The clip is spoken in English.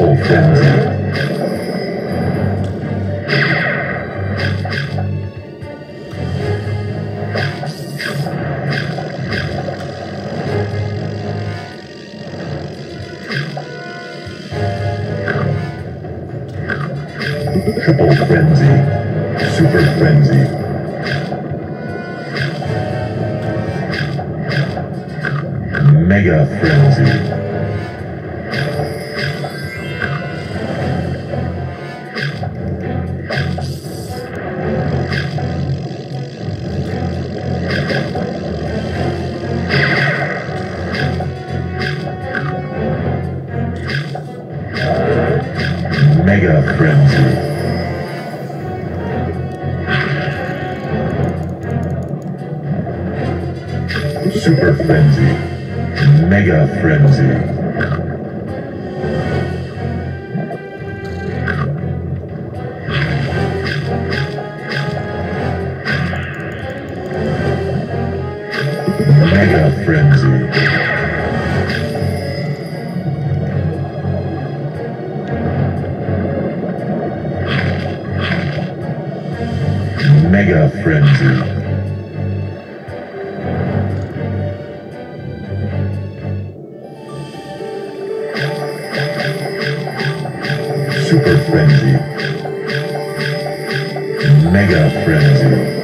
Triple frenzy. Super frenzy. Mega frenzy. Mega frenzy. Super frenzy. Mega frenzy. Mega frenzy. Mega frenzy. Super frenzy. Mega frenzy.